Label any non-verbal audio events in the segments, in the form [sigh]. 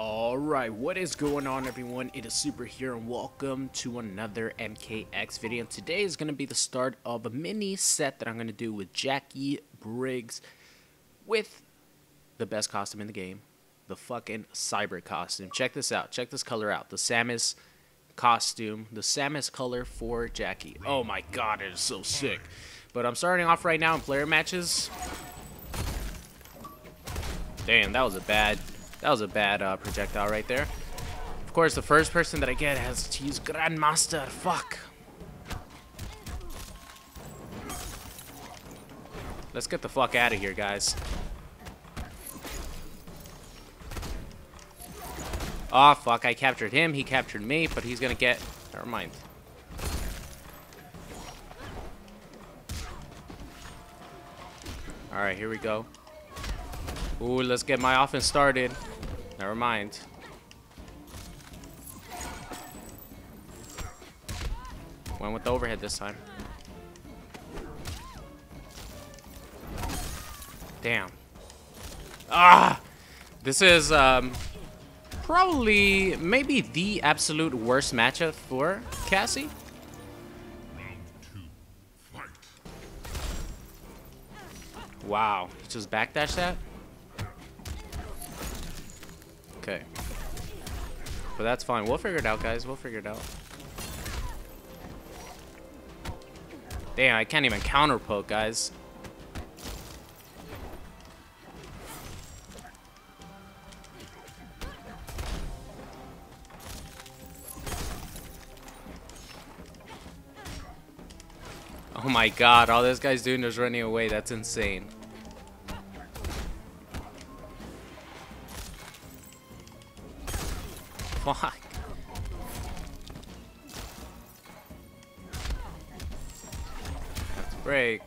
Alright, what is going on everyone? It is Super here and welcome to another MKX video. And today is going to be the start of a mini set that I'm going to do with Jacqui Briggs with the best costume in the game, the fucking Cyber costume. Check this out. Check this color out. The Samus costume, the Samus color for Jacqui. Oh my god, it is so sick. But I'm starting off right now in player matches. Damn, that was a bad that was a bad uh, projectile right there. Of course, the first person that I get has to use Grandmaster. Fuck. Let's get the fuck out of here, guys. Oh, fuck. I captured him. He captured me, but he's gonna get... Never mind. Alright, here we go. Ooh, let's get my offense started. Never mind. Went with the overhead this time. Damn. Ah! This is um, probably maybe the absolute worst matchup for Cassie. Wow. Just backdash that? But that's fine. We'll figure it out, guys. We'll figure it out. Damn, I can't even counter poke, guys. Oh my god, all this guy's doing is running away. That's insane. Fuck. Let's break.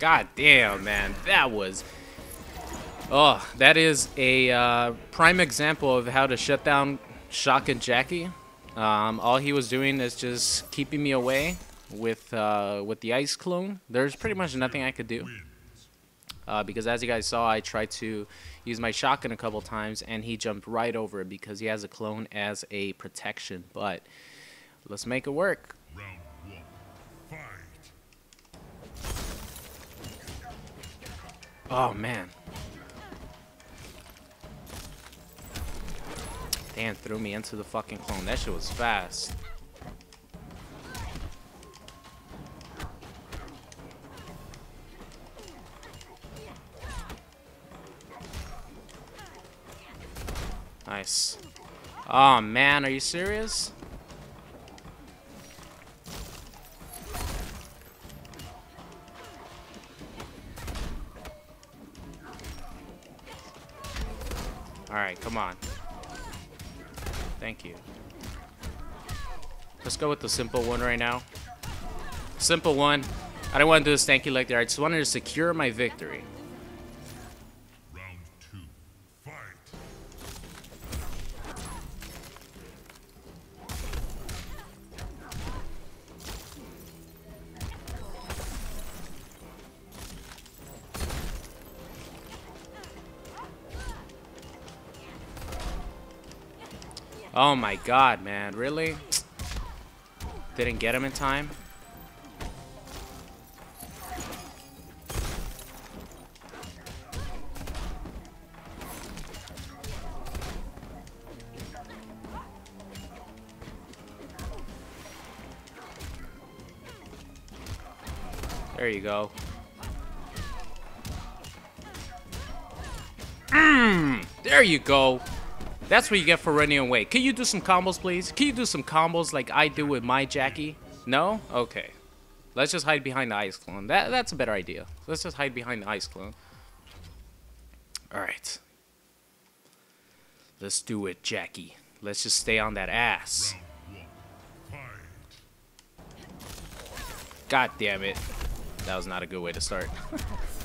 God damn, man. That was... Oh, that is a uh, prime example of how to shut down Shotgun Jacqui. Um, all he was doing is just keeping me away with uh, with the ice clone. There's pretty much nothing I could do uh, because as you guys saw, I tried to use my shotgun a couple times and he jumped right over it because he has a clone as a protection. But let's make it work. Oh man. Dan threw me into the fucking clone. That shit was fast. Nice. Oh man, are you serious? Alright, come on. Thank you. Let's go with the simple one right now. Simple one. I don't want to do a stanky like there. I just wanted to secure my victory. Oh my god, man. Really? Didn't get him in time? There you go. Mmm! There you go. That's what you get for running away. Can you do some combos, please? Can you do some combos like I do with my Jacqui? No? Okay. Let's just hide behind the ice clone. That, that's a better idea. Let's just hide behind the ice clone. Alright. Let's do it, Jacqui. Let's just stay on that ass. God damn it. That was not a good way to start. [laughs]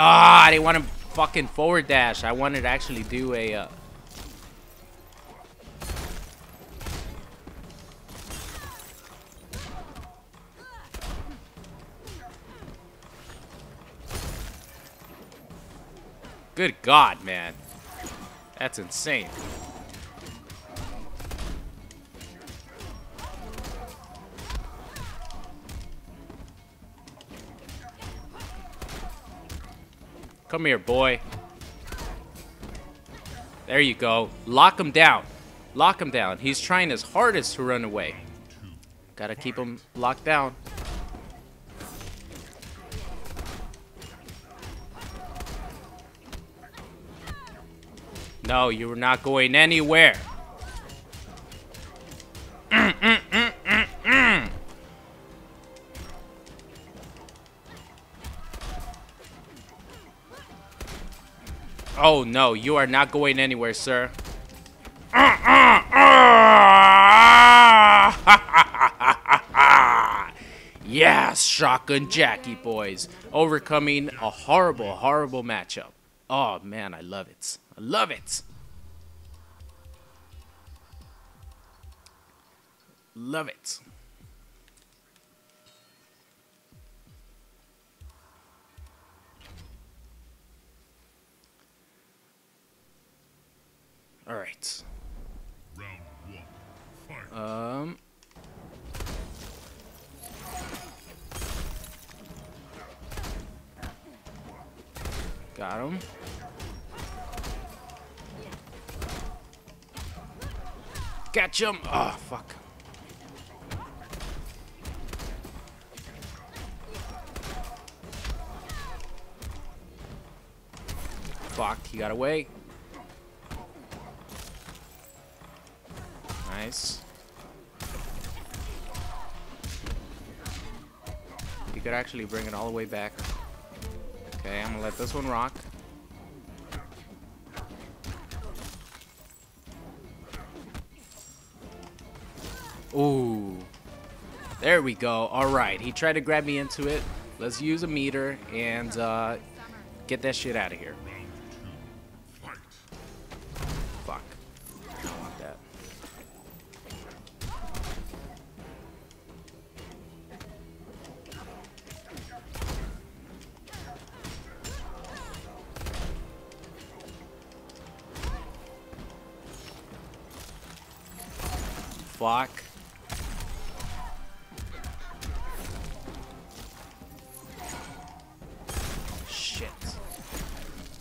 Ah, I didn't want to fucking forward dash. I wanted to actually do a... Uh... Good God, man. That's insane. Come here, boy. There you go. Lock him down. Lock him down. He's trying his hardest to run away. Gotta keep him locked down. No, you're not going anywhere. Oh no, you are not going anywhere, sir. [laughs] yes, Shotgun Jacqui, boys. Overcoming a horrible, horrible matchup. Oh man, I love it. I love it. Love it. All right. Round one. Fight. Um. Got him. Catch him! Oh, fuck. Fuck, he got away. Nice. You could actually bring it all the way back. Okay, I'm gonna let this one rock. Ooh. There we go. Alright, he tried to grab me into it. Let's use a meter and uh, get that shit out of here.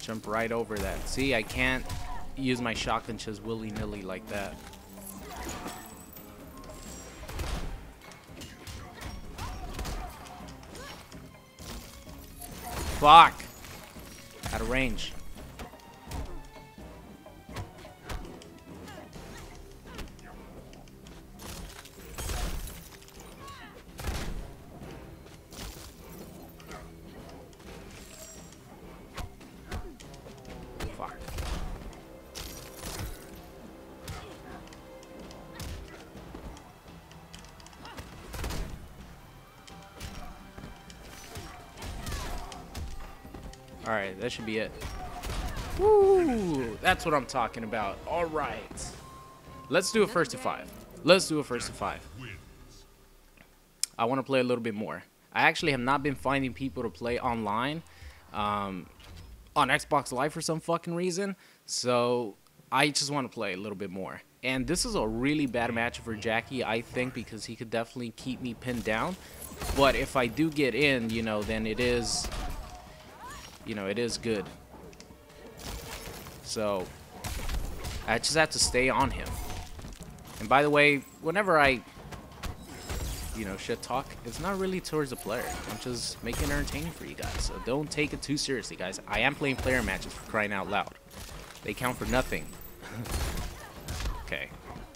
Jump right over that. See, I can't use my shotgun just willy-nilly like that. Fuck! Out of range. Alright, that should be it. Woo! That's what I'm talking about. Alright. Let's do a first to five. Let's do a first to five. I want to play a little bit more. I actually have not been finding people to play online um, on Xbox Live for some fucking reason. So I just want to play a little bit more. And this is a really bad match for Jacqui, I think, because he could definitely keep me pinned down. But if I do get in, you know, then it is, you know, it is good. So I just have to stay on him. And by the way, whenever I, you know, shit talk, it's not really towards the player. I'm just making it entertaining for you guys. So don't take it too seriously, guys. I am playing player matches for crying out loud. They count for nothing. [laughs] okay.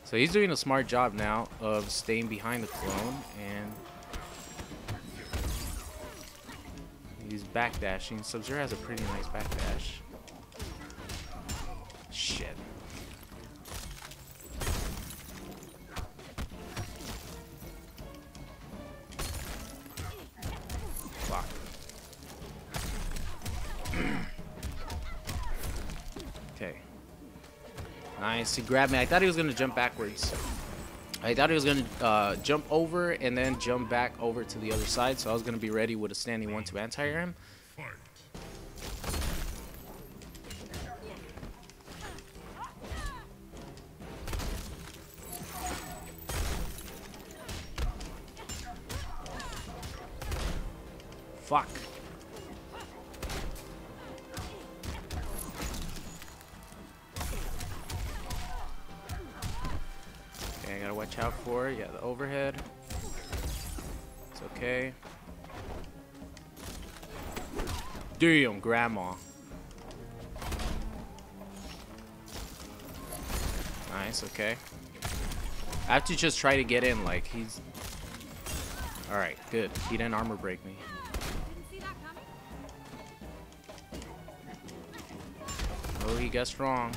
So he's doing a smart job now of staying behind the clone and he's backdashing. Sub-Zero has a pretty nice backdash. Shit. Fuck. [clears throat] okay. Nice. He grabbed me. I thought he was going to jump backwards. I thought he was going to uh, jump over and then jump back over to the other side. So I was going to be ready with a standing one to anti him. It's okay. Damn, grandma. Nice, okay. I have to just try to get in, like, he's... Alright, good. He didn't armor break me. Oh, he guessed wrong.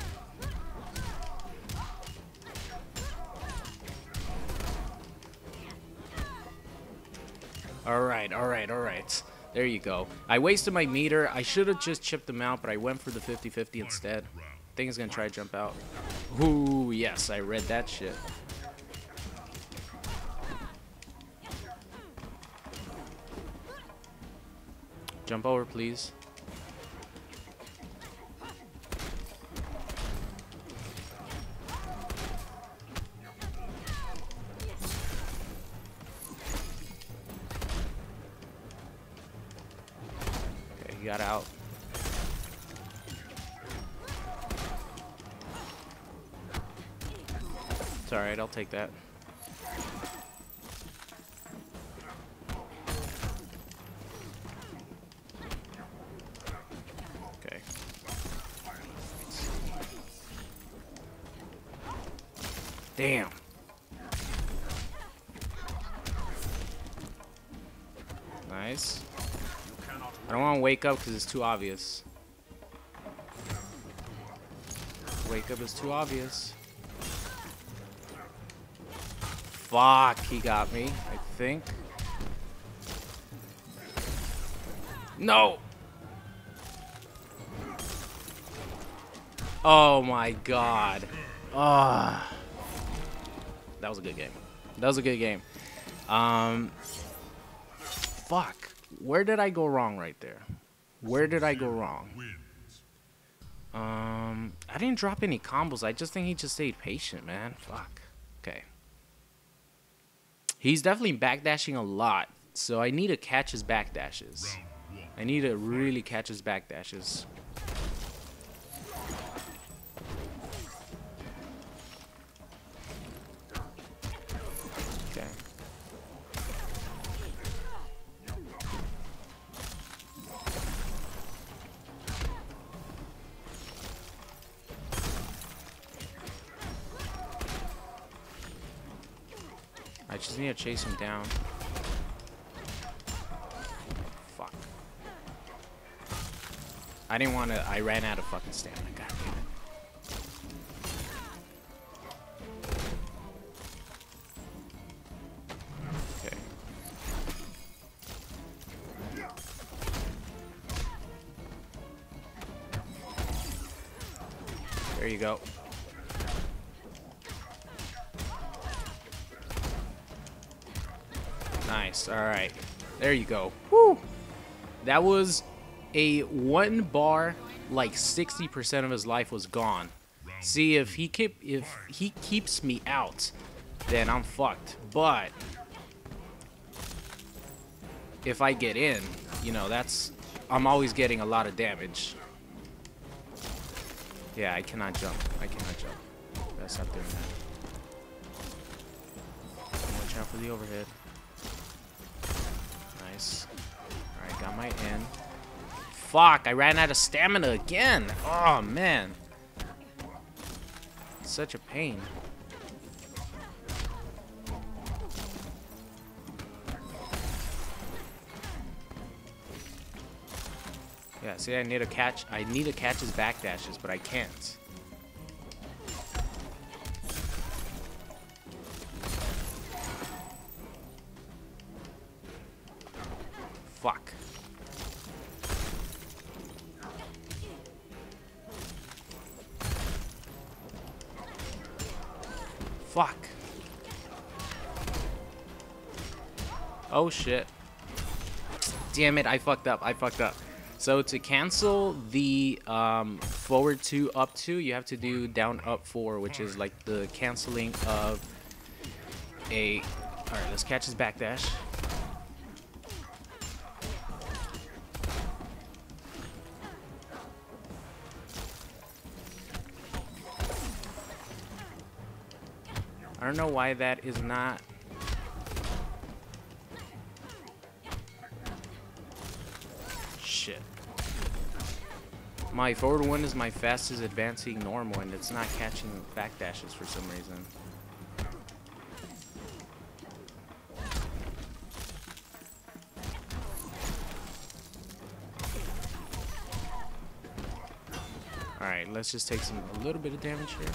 Alright, alright, alright. There you go. I wasted my meter. I should have just chipped him out, but I went for the 50-50 instead. I think he's gonna try to jump out. Ooh, yes, I read that shit. Jump over, please. Got out. It's alright, I'll take that. Okay. Damn. Nice. I don't want to wake up because it's too obvious. Wake up is too obvious. Fuck, he got me, I think. No! Oh my god. Ah. That was a good game. That was a good game. Um fuck. Where did I go wrong right there? Where did I go wrong? Um I didn't drop any combos. I just think he just stayed patient, man. Fuck. Okay. He's definitely backdashing a lot. So I need to catch his backdashes. I need to really catch his backdashes. I just need to chase him down. Fuck. I didn't want to. I ran out of fucking stamina. God damn it. Okay. There you go. Nice. All right. There you go. Woo! That was a one bar, like 60% of his life was gone. See, if he keep if he keeps me out, then I'm fucked. But if I get in, you know, that's I'm always getting a lot of damage. Yeah, I cannot jump. I cannot jump. Gotta stop doing that. Watch out for the overhead. Nice. Alright, got my in. Fuck, I ran out of stamina again. Oh, man. Such a pain. Yeah, see, I need to catch. I need to catch his backdashes, but I can't. Oh shit. Damn it, I fucked up, I fucked up. So to cancel the um, forward two, up two, you have to do down, up four, which is like the canceling of a... Alright, let's catch his backdash. I don't know why that is not My forward one is my fastest advancing normal and it's not catching back dashes for some reason. Alright, let's just take some a little bit of damage here.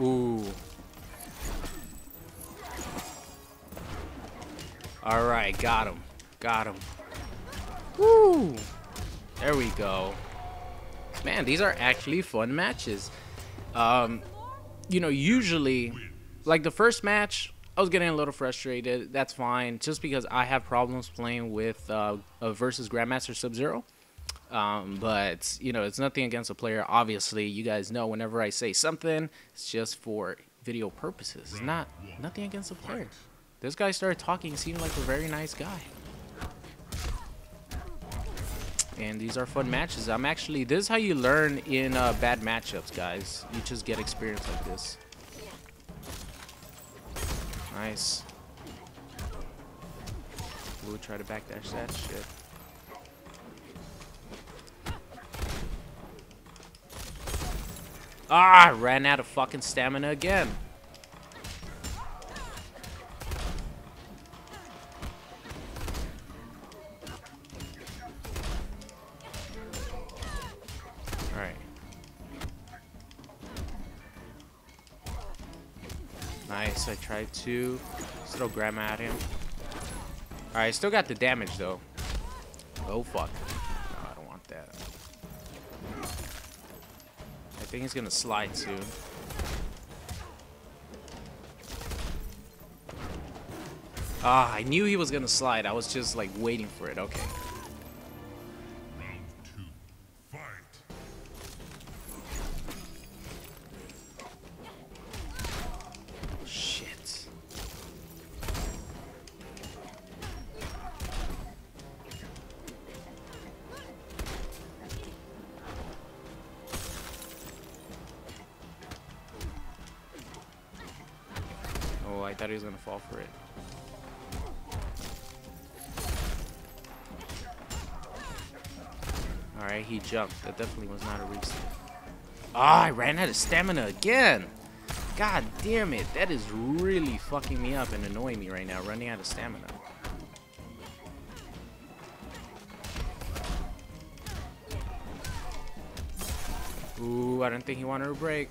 Ooh. Alright, got him. Got him. Woo! There we go. Man, these are actually fun matches. Um, you know, usually, like the first match, I was getting a little frustrated. That's fine, just because I have problems playing with uh, versus Grandmaster Sub-Zero. Um, but you know, it's nothing against the player. Obviously, you guys know whenever I say something, it's just for video purposes. It's not nothing against the player. This guy started talking, seemed like a very nice guy. And these are fun matches. I'm actually, this is how you learn in uh, bad matchups, guys. You just get experience like this. Nice. We'll try to backdash that shit. Ah, ran out of fucking stamina again. Nice, I tried to still grab at him. Alright, still got the damage though. Oh fuck. No, I don't want that. I think he's gonna slide soon. Ah, I knew he was gonna slide. I was just like waiting for it. Okay. Thought he was gonna fall for it. Alright, he jumped. That definitely was not a reset. Ah, I ran out of stamina again. God damn it. That is really fucking me up and annoying me right now, running out of stamina. Ooh, I don't think he wanted a break.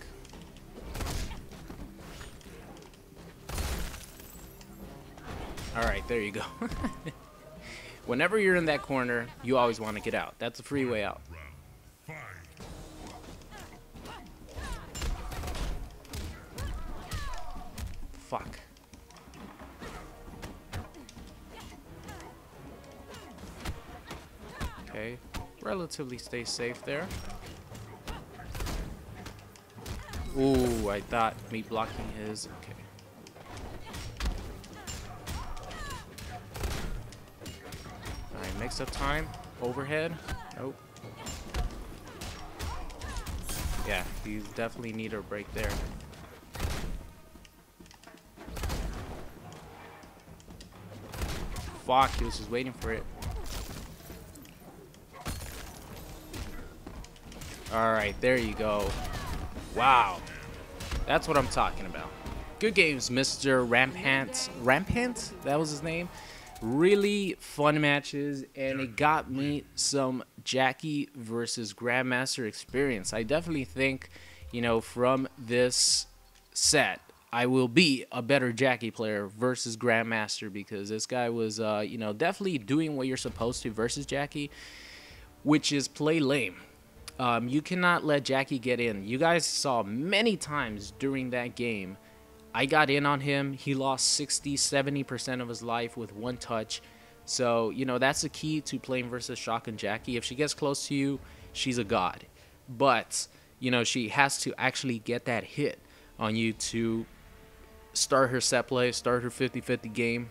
There you go. [laughs] Whenever you're in that corner, you always want to get out. That's a free way out. Fuck. Okay. Relatively stay safe there. Ooh, I thought me blocking his. Okay. Mix up time. Overhead. Nope. Yeah, you definitely need a break there. Fuck, he was just waiting for it. Alright, there you go. Wow. That's what I'm talking about. Good games, Mr. Rampant. Rampant? That was his name? Really fun matches, and it got me some Jacqui versus Grandmaster experience. I definitely think, you know, from this set, I will be a better Jacqui player versus Grandmaster because this guy was, uh, you know, definitely doing what you're supposed to versus Jacqui, which is play lame. Um, you cannot let Jacqui get in. You guys saw many times during that game. I got in on him. He lost 60, 70% of his life with one touch. So, you know, that's the key to playing versus Shotgun Jacqui. If she gets close to you, she's a god. But, you know, she has to actually get that hit on you to start her set play, start her 50 50 game,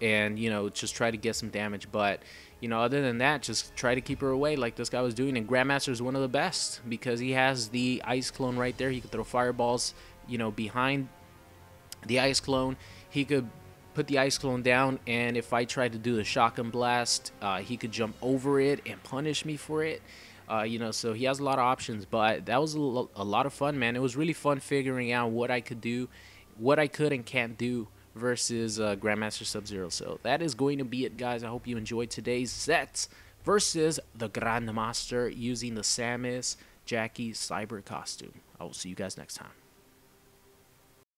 and, you know, just try to get some damage. But, you know, other than that, just try to keep her away like this guy was doing. And Grandmaster is one of the best because he has the ice clone right there. He can throw fireballs, you know, behind the ice clone. He could put the ice clone down, and if I tried to do the shotgun blast, uh, he could jump over it and punish me for it. Uh, you know, so he has a lot of options, but that was a, lo- a lot of fun, man. It was really fun figuring out what I could do, what I could and can't do versus uh, Grandmaster Sub Zero. So that is going to be it, guys. I hope you enjoyed today's sets versus the Grandmaster using the Samus Jacqui Cyber costume. I will see you guys next time.